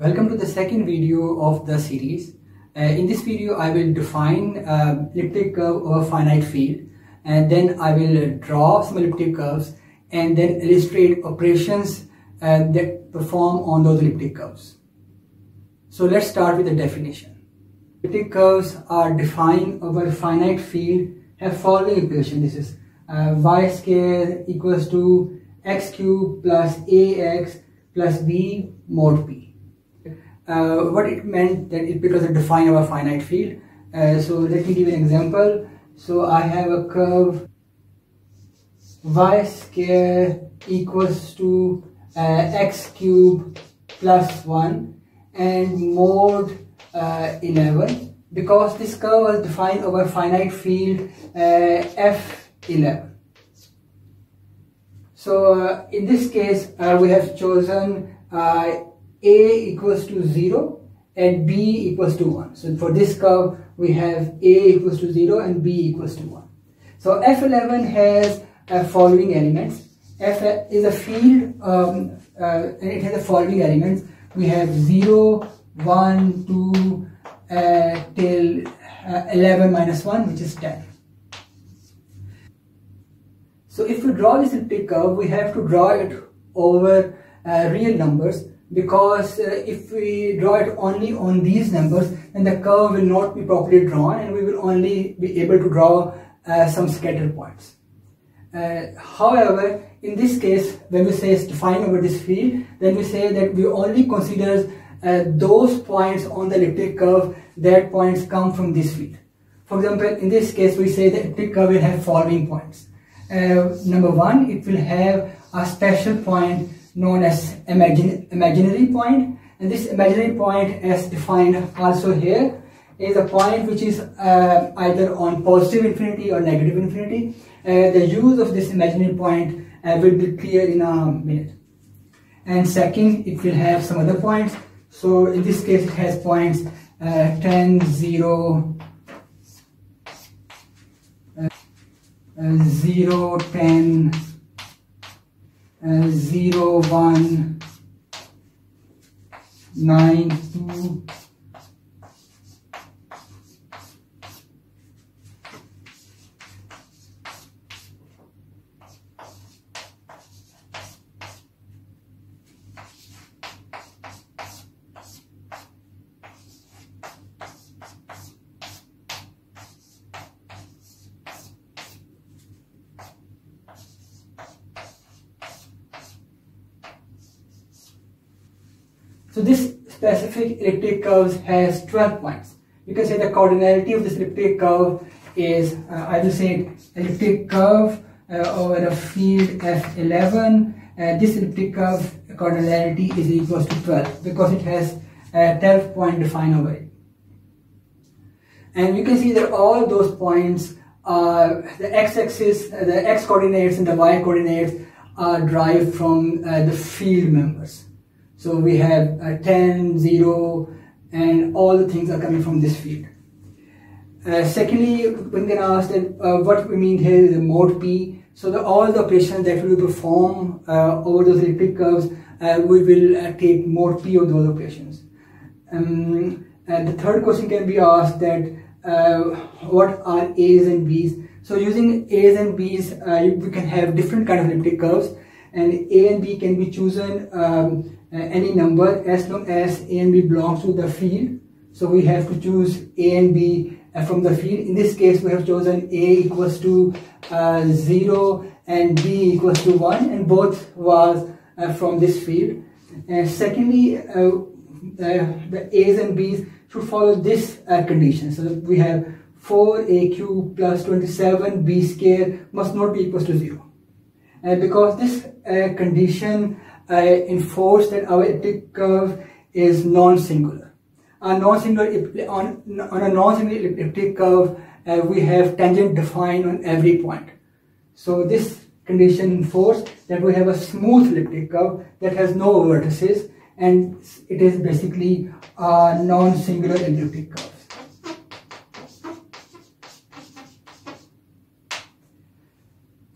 Welcome to the second video of the series. Uh, in this video I will define uh, elliptic curve a finite field and then I will draw some elliptic curves and then illustrate operations uh, that perform on those elliptic curves. So let's start with the definition. Elliptic curves are defined over finite field have following equation. This is uh, y square equals to x cube plus ax plus b mod p. Uh, what it meant that it because it defined our finite field. Uh, so let me give an example. So I have a curve y square equals to uh, x cube plus 1 and mod uh, 11 because this curve was defined over finite field uh, f11 so uh, in this case we have chosen a equals to 0 and b equals to 1 so for this curve we have a equals to 0 and b equals to 1 so f11 has uh, following elements. F is a field um, and it has the following elements. We have 0 1 2 uh, till uh, 11 minus 1 which is 10 so if we draw this elliptic curve we have to draw it over uh, real numbers because uh, if we draw it only on these numbers then the curve will not be properly drawn and we will only be able to draw uh, some scatter points uh, however in this case when we say it's defined over this field then we say that we only consider uh, those points on the elliptic curve that points come from this field. For example, in this case, we say the elliptic curve will have following points. Uh, number one, it will have a special point known as imagine, imaginary. And this imaginary point as defined also here is a point which is uh, either on positive infinity or negative infinity. Uh, the use of this imaginary point uh, will be clear in a minute. And second, it will have some other points so in this case, it has points uh, 10, 0, uh, 0, 10, uh, 0, 1, 9, 2, So this specific elliptic curve has 12 points. You can say the cardinality of this elliptic curve is, uh, will say elliptic curve uh, over a field F11. Uh, this elliptic curve cardinality is equals to 12 because it has a 12 point defined over it. And you can see that all those points, uh, the x-axis, uh, the x coordinates and the y coordinates are derived from uh, the field members. So we have a 10, 0, and all the things are coming from this field. Uh, secondly, when they ask that uh, what we mean here is a mod p. So the, all the operations that we perform uh, over those elliptic curves, uh, we will uh, take mod p of those operations. Um, and the third question can be asked that uh, what are a's and b's? So using a's and b's, we can have different kind of elliptic curves, and a and b can be chosen. Um, uh, any number as long as A and B belongs to the field. So we have to choose A and B uh, from the field. In this case, we have chosen A equals to uh, 0 and B equals to 1 and both was uh, from this field. And secondly, uh, uh, the A's and B's should follow this condition. So we have 4a cube plus 27b square must not be equal to 0. And because this condition I enforce that our elliptic curve is non-singular. A non-singular on, on a non-singular elliptic curve, uh, we have tangent defined on every point. So this condition enforces that we have a smooth elliptic curve that has no vertices and it is basically a non-singular elliptic curve.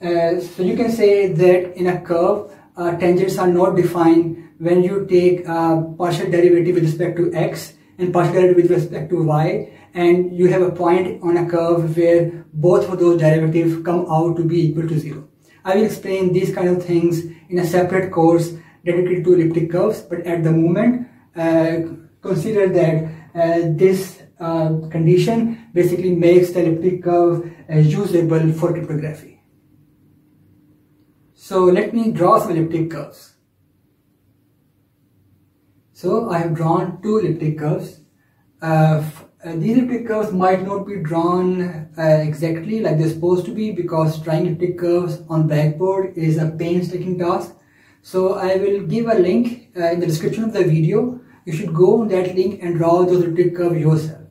Uh, so you can say that in a curve uh, tangents are not defined when you take a partial derivative with respect to x and partial derivative with respect to y and you have a point on a curve where both of those derivatives come out to be equal to zero. I will explain these kind of things in a separate course dedicated to elliptic curves but at the moment uh, consider that uh, this uh, condition basically makes the elliptic curve uh, usable for cryptography. So let me draw some elliptic curves. So I have drawn two elliptic curves. Uh, uh, these elliptic curves might not be drawn uh, exactly like they're supposed to be because drawing elliptic curves on blackboard is a painstaking task. So I will give a link uh, in the description of the video. You should go on that link and draw those elliptic curves yourself.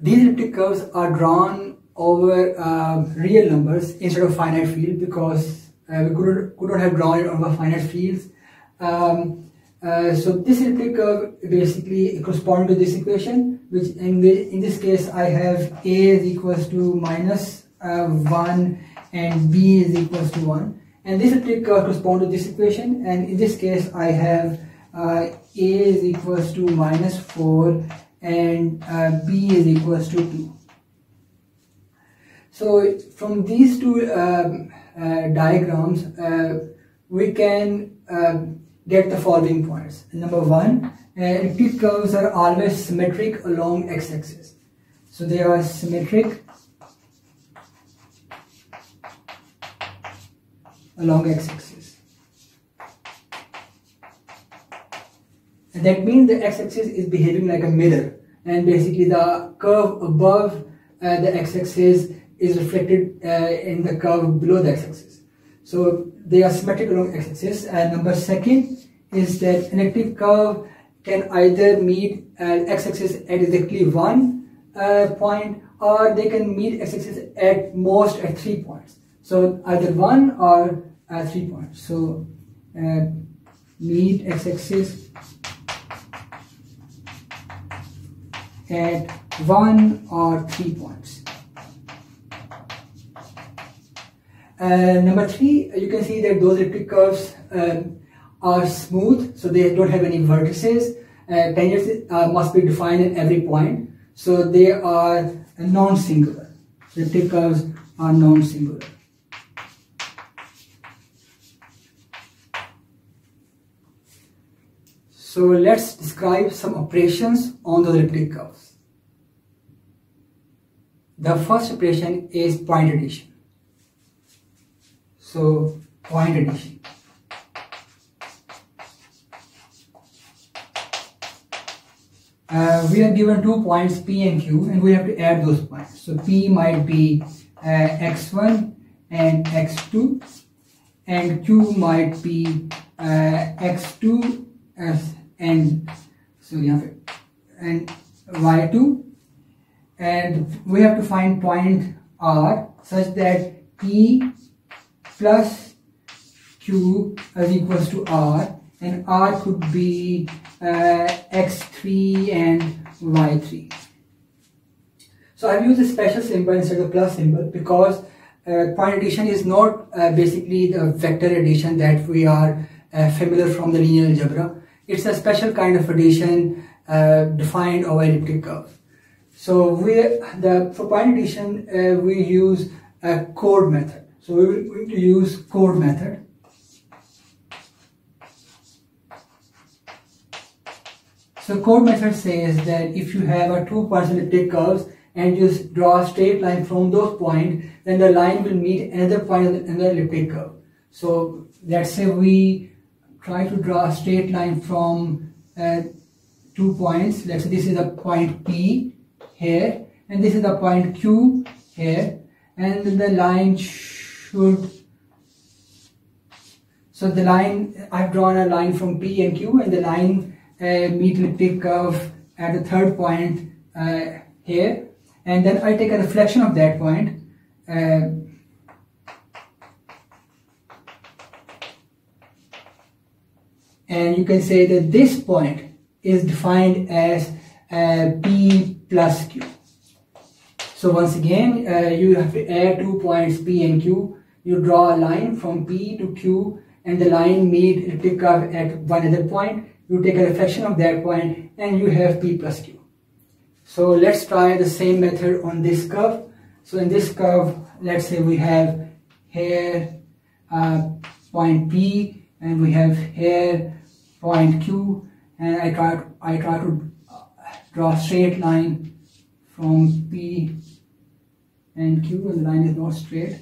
These elliptic curves are drawn over uh, real numbers instead of finite field because uh, we could, could not have drawn it on over finite fields. Um, uh, so this elliptic curve basically corresponds to this equation, which in, in this case I have a is equals to minus, uh, 1 and b is equals to 1. And this elliptic curve corresponds to this equation, and in this case I have uh, a is equals to minus 4 and uh, b is equals to 2. So from these two um, diagrams, uh, we can um, get the following points. Number one, elliptic curves are always symmetric along x-axis. So they are symmetric along x-axis. And that means the x-axis is behaving like a mirror and basically the curve above uh, the x-axis is reflected uh, in the curve below the x-axis. So they are symmetric along x-axis and number second is that an elliptic curve can either meet uh, x-axis at exactly one uh, point or they can meet x-axis at most at three points. So either one or uh, three points. So uh, meet x-axis at one or three points. Number three, you can see that those elliptic curves um, are smooth, so they don't have any vertices. Uh, tangents uh, must be defined at every point, so they are non-singular. Elliptic curves are non-singular. So let's describe some operations on the elliptic curves. The first operation is point addition. So point addition. Uh, we are given two points P and Q and we have to add those points. So P might be uh, x1 and x2 and Q might be uh, x2 as and so yeah and y2 and we have to find point r such that p plus q as equals to r and r could be uh, x3 and y3 so I've used a special symbol instead of plus symbol because uh, point addition is not uh, basically the vector addition that we are uh, familiar from the linear algebra it's a special kind of addition uh, defined over elliptic curve. So we the for point addition uh, we use a chord method. So we are going to use chord method. So chord method says that if you have a two elliptic curves and you draw a straight line from those points, then the line will meet another point in the elliptic curve. So let's say we try to draw a straight line from uh, two points. Let's say this is a point P here and this is a point Q here and the line should so the line I've drawn a line from P and Q and the line uh, meet elliptic curve at the third point uh, here and then I take a reflection of that point uh, and you can say that this point is defined as uh, P plus Q. So once again, uh, you have to add two points P and Q. You draw a line from P to Q and the line meet elliptic curve at one other point, you take a reflection of that point and you have P plus Q. So let's try the same method on this curve. So in this curve, let's say we have here uh, point P and we have here point Q and I try, I try to draw a straight line from P and Q and the line is not straight.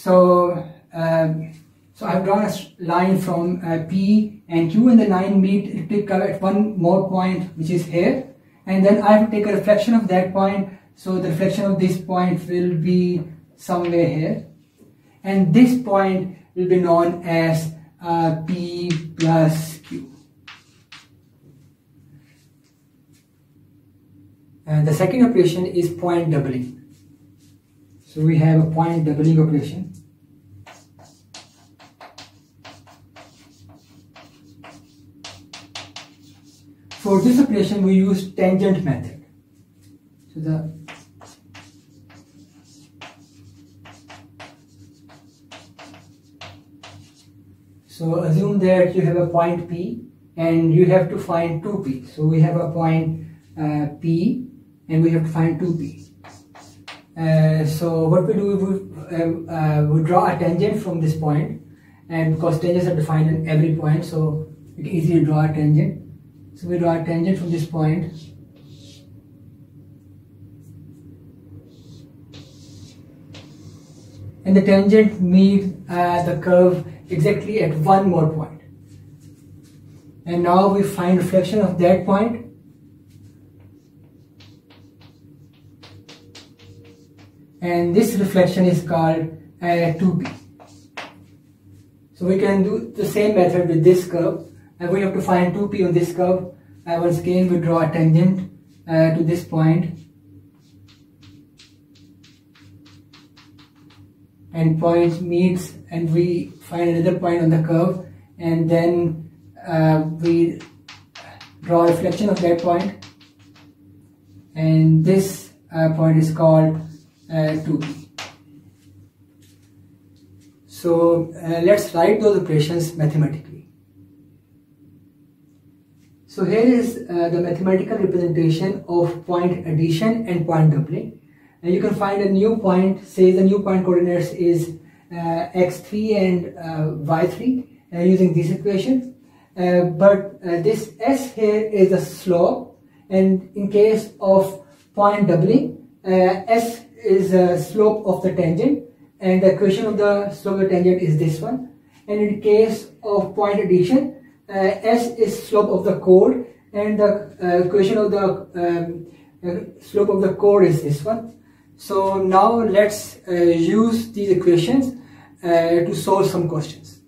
So, um, so I've drawn a line from uh, P and Q and the line meet elliptic at one more point which is here and then I have to take a reflection of that point so the reflection of this point will be somewhere here and this point will be known as uh, P plus Q. And the second operation is point doubling. So we have a point doubling operation. For this operation we use tangent method. So the So assume that you have a point P and you have to find 2P. So we have a point uh, P and we have to find 2P. Uh, so what we do, we, um, uh, we draw a tangent from this point and because tangents are defined in every point so we can easily draw a tangent. So we draw a tangent from this point and the tangent meets uh, the curve exactly at one more point. And now we find reflection of that point. And this reflection is called uh, 2p. So we can do the same method with this curve. And we have to find 2p on this curve. And once again we draw a tangent uh, to this. And point meets and we find another point on the curve and then uh, we draw a reflection of that point and this uh, point is called uh, 2p. So uh, let's write those operations mathematically. So here is uh, the mathematical representation of point addition and point doubling. And you can find a new point, say the new point coordinates is uh, x3 and uh, y3 uh, using this equation. but this s here is the slope and in case of point doubling, s is the slope of the tangent and the equation of the slope of the tangent is this one. And in case of point addition, uh, s is slope of the chord and the uh, equation of the um, uh, slope of the chord is this one. So now let's use these equations uh, to solve some questions.